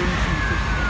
doing some